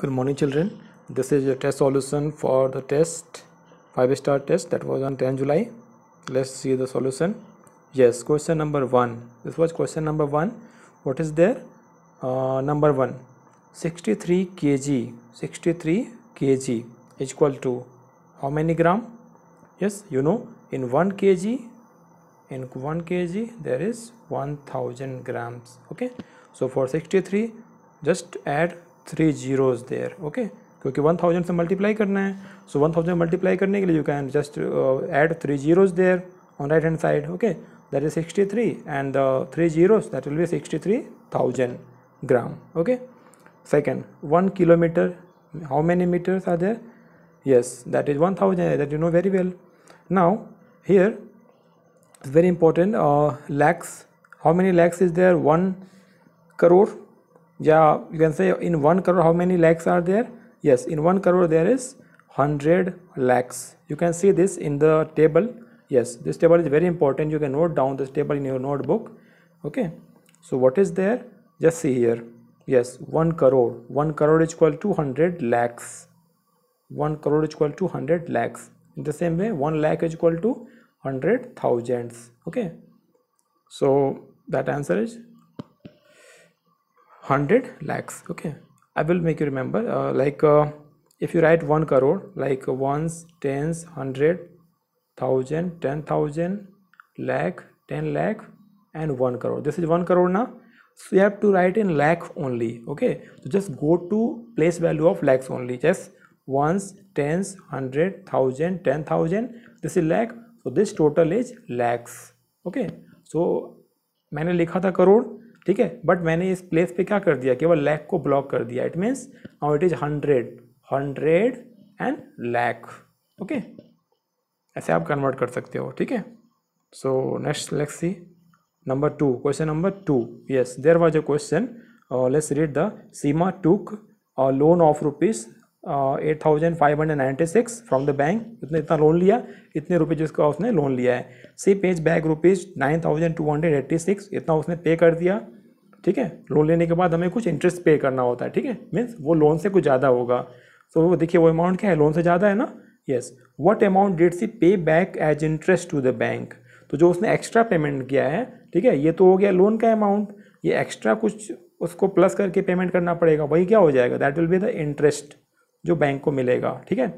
Good morning, children. This is your test solution for the test, five star test that was on 10 July. Let's see the solution. Yes, question number one. This was question number one. What is there? Uh, number one 63 kg, 63 kg is equal to how many gram? Yes, you know, in 1 kg, in 1 kg, there is 1000 grams. Okay, so for 63, just add three zeros there okay क्योंकि one thousand से multiply करना है so one thousand multiply करने के लिए you can just add three zeros there on right hand side okay that is sixty three and three zeros that will be sixty three thousand gram okay second one kilometre how many metres are there yes that is 1000 that you know very well. Now here it's very important uh, lakhs. How many lakhs is there? 1 crore. Yeah you can say in 1 crore how many lakhs are there? Yes in 1 crore there is 100 lakhs. You can see this in the table. Yes this table is very important. You can note down this table in your notebook. Okay so what is there? Just see here. Yes 1 crore. 1 crore is equal to 100 lakhs. 1 crore is equal to 100 lakhs. In the same way 1 lakh is equal to 100 thousands. Okay so that answer is 100 lakhs okay i will make you remember uh, like uh, if you write 1 crore like ones tens hundred thousand ten thousand lakh 10 lakh and 1 crore this is 1 crore now so you have to write in lakh only okay so just go to place value of lakhs only just ones tens hundred thousand ten thousand this is lakh so this total is lakhs okay so मैंने लिखा था करोड़ ठीक है? But मैंने इस place पे क्या कर दिया? केवल लैक को ब्लॉक कर दिया। It means now it is hundred hundred and lakh okay ऐसे आप कन्वर्ट कर सकते हो, ठीक है? So next let's see number two question number two yes there was a question let's read the Seema took loan of rupees eight thousand five hundred ninety six from the bank इतने इतना loan लिया। इतने रुपये जिसका उसने loan लिया है। She pays back rupees nine thousand two hundred eighty six इतना उसने पे कर दिया। ठीक है? लोन लेने के बाद हमें कुछ इंटरेस्ट पे करना होता है, ठीक है? मीन्स वो लोन से कुछ ज़्यादा होगा। सो वो देखिए, वो अमाउंट क्या है? लोन से ज़्यादा है ना? Yes what amount did she pay back as interest to the bank तो जो उसने एक्स्ट्रा पेमेंट किया है, ठीक है, ये तो हो गया लोन का अमाउंट ये एक्स्ट्रा कुछ उसको प्लस करके पेमेंट करना पड़ेगा, वही क्या हो जाएगा? That will be the interest जो बैंक को मिलेगा, ठीक है?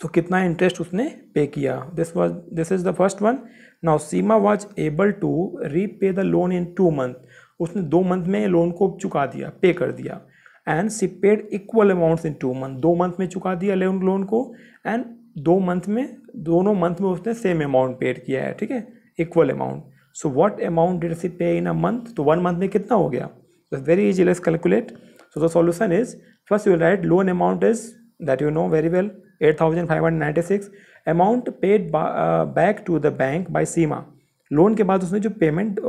तो कितना इंटरेस्ट उसने पे किया? This was this is the first one now Seema was able to repay the loan in two month उसने दो मंथ में लोन को चुका दिया पे कर दिया। And she paid equal amounts in two month दो मंथ में चुका दिया लोन लोन को एंड दो मंथ में, दोनों मंथ में उसने सेम अमाउंट पेड किया है, ठीक है? Equal amount so what amount did she pay in a month तो वन मंथ में कितना हो गया? Very easy let's calculate so the solution is first you write loan amount is that you know very well eight thousand five hundred ninety six amount paid back to the bank by Seema loan के बाद उसने जो payment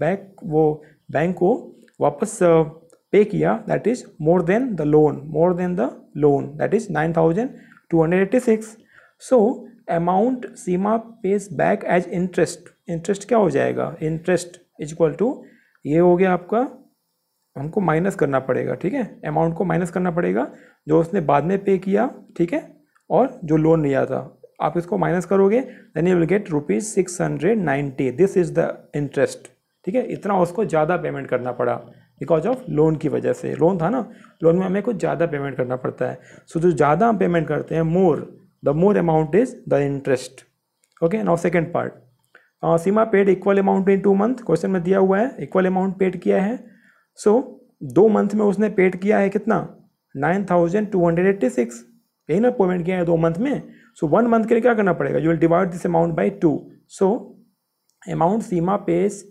back वो bank को वापस pay किया that is more than the loan more than the loan that is nine thousand two hundred eighty six so amount Seema pays back as interest interest क्या हो जाएगा? इंटरेस्ट इज़ इक्वल टू ये हो गया आपका, हमको minus करना पड़ेगा, ठीक है? अमाउंट को माइनस करना पड़ेगा, जो उसने बाद में पे किया, ठीक है? और जो लोन लिया था। आप इसको माइनस करोगे then you will get rupees six hundred ninety this is the interest ठीक है इतना उसको ज़्यादा पेमेंट करना पड़ा बिकॉज़ ऑफ़ लोन की वजह से। लोन था ना? लोन में हमें कुछ ज़्यादा पेमेंट करना पड़ता है। सो जो ज़्यादा हम पेमेंट करते हैं more the more amount is the interest okay now second part Seema paid equal amount in two month question में दिया हुआ है इक्वल अमाउंट पेड किया है। सो so, दो मंथ में उसने पेड किया है कितना? Nine thousand two hundred eighty six यही ना पेमेंट किया है दो मंथ में। सो वन मंथ के लिए क्या करना पड़ेगा? You will divide this amount by two so amount Seema pays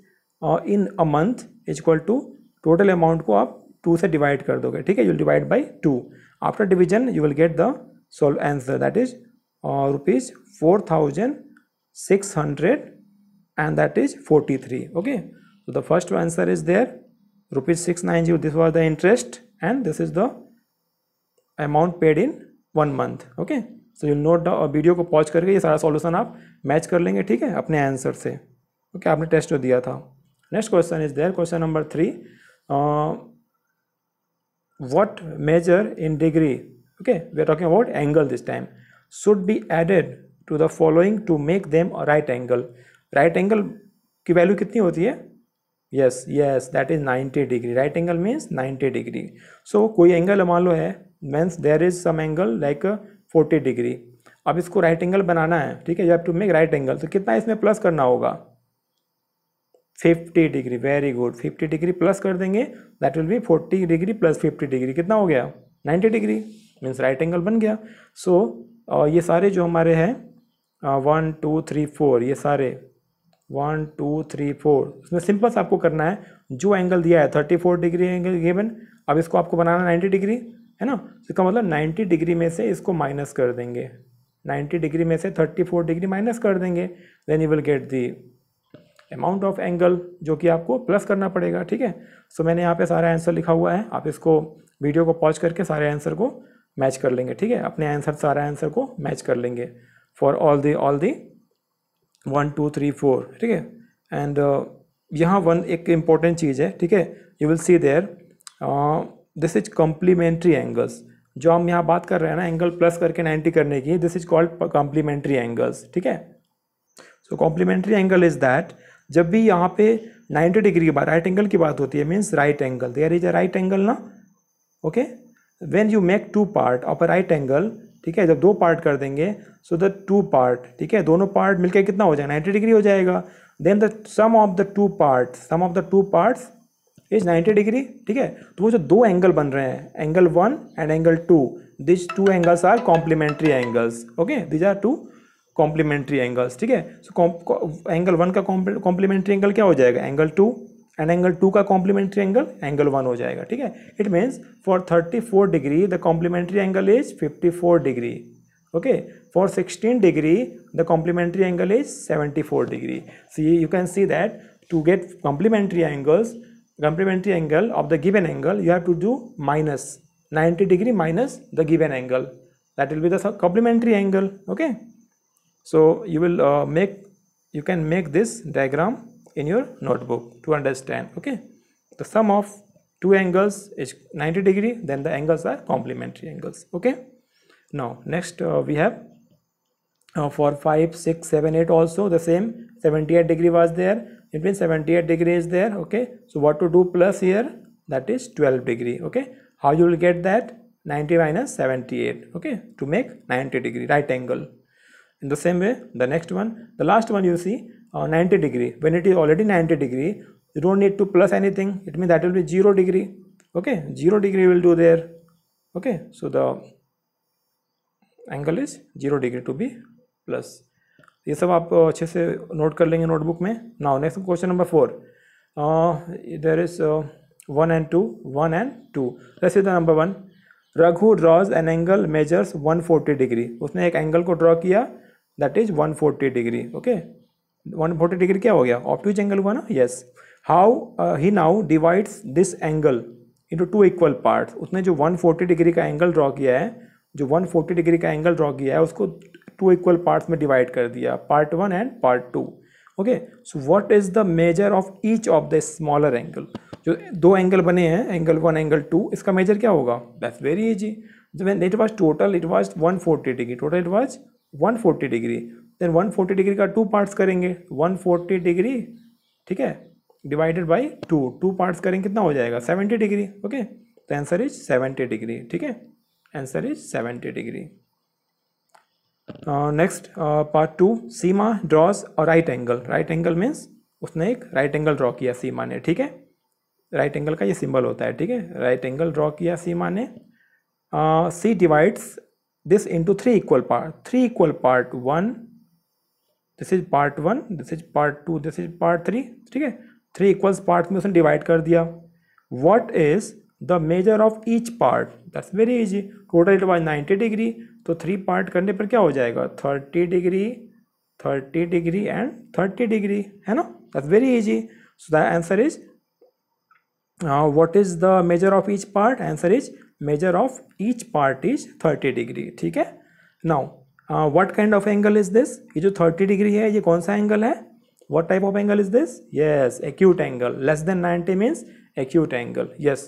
in a month is equal to total amount को आप टू से डिवाइड कर दोगे ठीक है? You divide by two after division you will get the solve answer that is rupees four thousand six hundred and and that is 43 okay? So the first answer is there. Rupees 690 this was the interest and this is the amount paid in one month okay? So you'll note the video को pause करके ये सारा solution आप match कर लेंगे ठीक है? अपने आंसर से ओके okay, आपने टेस्ट जो दिया था। Next question is there question number 3 uh, what measure in degree okay we are talking about angle this time should be added to the following to make them a right angle right angle की value कितनी होती है yes yes that is 90 degree right angle means 90 degree so कोई angle मान लो है means there is some angle like 40 degree अब इसको राइट एंगल बनाना है ठीक है जब टू मेक राइट एंगल तो कितना इसमें प्लस करना होगा 50 degree very good 50 degree plus कर देंगे that will be 40 degree plus 50 degree कितना हो गया? 90 डिग्री मीन्स राइट एंगल बन गया। सो so, ये सारे जो हमारे हैं वन टू थ्री फोर ये सारे वन टू थ्री फोर इसमें सिंपल से आपको करना है जो एंगल दिया है thirty four degree angle given अब इसको आपको बनाना नाइन्टी डिग्री है ना? इसका मतलब नाइन्टी डिग्री में से इसको माइनस कर देंगे। नाइन्टी डिग्री में से थर्टी फोर डिग्री माइनस कर देंगे then you will get the amount of angle जो कि आपको प्लस करना पड़ेगा ठीक है? सो मैंने यहाँ पे सारा आंसर लिखा हुआ है। आप इसको वीडियो को पॉज करके सारे आंसर को मैच कर लेंगे ठीक है? अपने आंसर सारे आंसर को मैच कर लेंगे। For all the all the one two three four ठीक है? एंड uh, यहाँ वन एक इंपॉर्टेंट चीज़ है ठीक है? You will see there this is complementary angles जो हम यहाँ बात कर रहे हैं ना एंगल प्लस करके 90 करने की this is called complementary angles ठीक है? So complementary angle is that जब भी यहाँ पे 90 डिग्री की बात राइट एंगल की बात होती है means right angle there is a right angle ना? Okay when you make two part of a right angle ठीक है, जब दो पार्ट कर देंगे सो द टू पार्ट ठीक है, दोनों पार्ट मिलकर कितना हो जाएगा? नाइन्टी डिग्री हो जाएगा। Then the sum of the two part sum of the two parts is ninety degree, ठीक है? तो वो जो दो एंगल बन रहे हैं angle one and angle two these two angles are complementary angles okay these are two complementary angles ठीक है? सो एंगल वन का कॉम्प्लीमेंट्री एंगल क्या हो जाएगा? Angle two and angle two का कॉम्प्लीमेंट्री एंगल एंगल वन हो जाएगा, ठीक है? It means for thirty four degree the complementary angle is fifty four degree okay for sixteen degree the complementary angle is seventy four degree see you can see that to get complementary angles complementary angle of the given angle you have to do minus ninety degree minus the given angle that will be the complementary angle okay so you will uh, make you can make this diagram in your notebook to understand okay? The sum of two angles is 90 degree then the angles are complementary angles okay? Now next uh, we have uh, for 5 6 7 8 also the same. 78 degree was there. It means 78 degree is there okay? So what to do plus here? That is 12 degree okay? How you will get that? 90 minus 78 okay? To make 90 degree right angle in the same way the next one the last one you see uh, 90 degree when it is already 90 degree you don't need to plus anything it means that will be 0 degree okay 0 degree will do there okay so the angle is zero degree to be plus ये सब आप अच्छे से note कर लेंगे notebook में now next question number four there is one and two one and two this is the number one Raghu draws an angle measures 140 degree उसने एक एंगल को ड्रॉ किया that is 140 degree okay 140 degree क्या हो गया? Obtuse angle हुआ ना? Yes how he now divides this angle into two equal part उसने जो 140 डिग्री का एंगल ड्रॉ किया है, जो 140 डिग्री का एंगल ड्रॉ किया है, उसको टू इक्वल पार्ट्स में डिवाइड कर दिया। Part one and part two okay so what is the measure of each of the smaller angle जो दो एंगल बने हैं एंगल वन एंगल टू इसका मेजर क्या होगा? That's very easy it was total it was 140 degree total it was 140 degree then 140 degree का two parts करेंगे। 140 degree, ठीक है? Divided by two two parts करेंगे, कितना हो जाएगा? 70 डिग्री ओके तो आंसर इज़ 70 डिग्री, ठीक है? Answer is 70 degree. Next part two Seema draws और right angle right angle means उसने एक राइट एंगल ड्रॉ किया सीमा ने, ठीक है? राइट एंगल का ये सिंबल होता है, ठीक है? राइट एंगल ड्रॉ किया सीमा ने। She divides this into three equal part three equal part one this is part one this is part two this is part three ठीक है? थ्री इक्वल्स पार्ट में उसने डिवाइड कर दिया। What is the measure of each part that's very easy total it was 90 degree तो three part करने पर क्या हो जाएगा? 30 डिग्री 30 डिग्री एंड 30 डिग्री है ना? That's very easy so the answer is what is the measure of each part answer is measure of each part is 30 degree ठीक है? Now what kind of angle is this ये जो 30 degree है, ये कौन सा एंगल है? What type of angle is this? Yes, acute angle. Less than 90 means acute angle. Yes.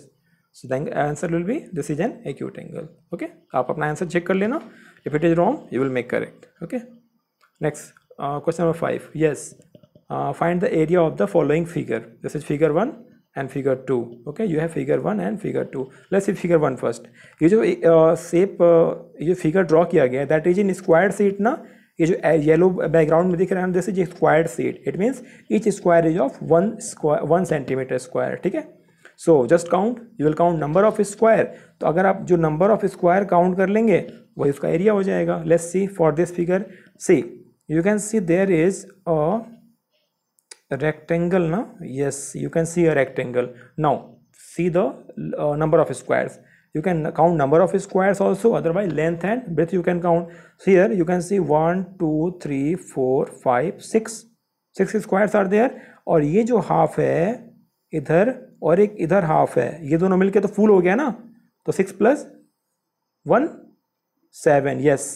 So then answer will be this is an acute angle okay आप अपना answer check कर लेना. If it is wrong you will make correct okay next question number five yes find the area of the following figure this is figure one and figure two okay you have figure one and figure two let's see figure one first ये जो shape uh, uh, ये जो figure draw किया गया है that is in square sheet ना ये जो येलो बैकग्राउंड में दिख रहा है this is square sheet it means each square is of one square one centimetre square ठीक है? So just count you will count number of square तो अगर आप जो नंबर ऑफ़ स्क्वायर काउंट कर लेंगे वही उसका एरिया हो जाएगा. Let's see for this figure see you can see there is a rectangle now yes you can see a rectangle now see the uh, number of squares you can count number of squares also otherwise length and breadth you can count so here you can see one two three four five six six squares are there और ये जो half है इधर और एक इधर half है ये दोनों मिलके तो फुल हो गया ना तो six plus one seven yes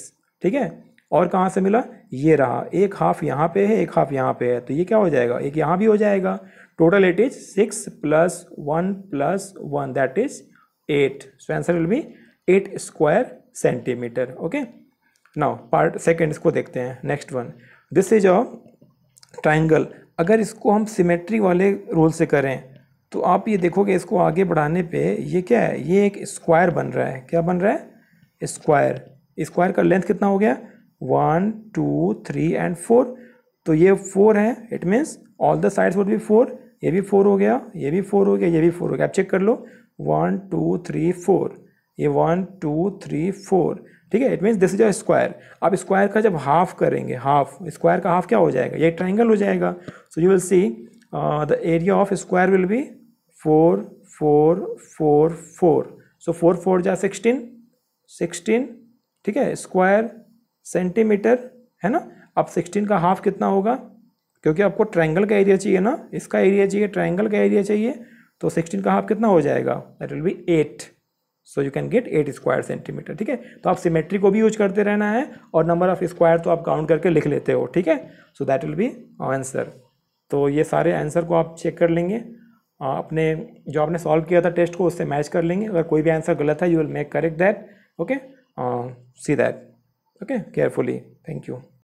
ठीक है और कहाँ से मिला? ये रहा। एक हाफ़ यहाँ पे है, एक हाफ़ यहाँ पे है। तो ये क्या हो जाएगा? एक यहाँ भी हो जाएगा। Total it is six plus one plus one that is eight so answer will be eight square centimetre okay now part second इसको देखते हैं। Next one this is a triangle अगर इसको हम सिमेट्री वाले रूल से करें तो आप ये देखोगे इसको आगे बढ़ाने पे ये क्या है? ये एक स्क्वायर बन रहा है। क्या बन रहा है? स्क्वायर स्क्वायर का लेंथ कितना हो गया? One, two, three and four. तो ये फोर है। It means all the sides would be four ये भी फोर हो गया, ये भी फोर हो गया, ये भी फोर हो गया। आप चेक कर लो। One, two, three, four. ये वन, टू, थ्री, फोर। ठीक है? It means this is a square आप स्क्वायर का जब हाफ़ करेंगे हाफ़ स्क्वायर का हाफ़ क्या हो जाएगा? ये ट्राइंगल हो जाएगा। So you will see the area of square will be four four four four so four four जा सिक्सटीन सिक्सटीन ठीक है? स्क्वायर सेंटीमीटर, है ना? अब सिक्सटीन का हाफ़ कितना होगा? क्योंकि आपको ट्रायंगल का एरिया चाहिए ना, इसका एरिया चाहिए ट्रायंगल का एरिया चाहिए तो सिक्सटीन का हाफ़ कितना हो जाएगा? That will be eight so you can get eight square centimetre ठीक है? तो आप सिमेट्री को भी यूज़ करते रहना है, और नंबर ऑफ़ स्क्वायर तो आप काउंट करके लिख लेते हो, ठीक है? So that will be answer तो ये सारे आंसर को आप चेक कर लेंगे। अपने, जो आपने सॉल्व किया था टेस्ट को उससे मैच कर लेंगे। अगर कोई भी आंसर गलत है you will make correct that okay see that okay carefully. Thank you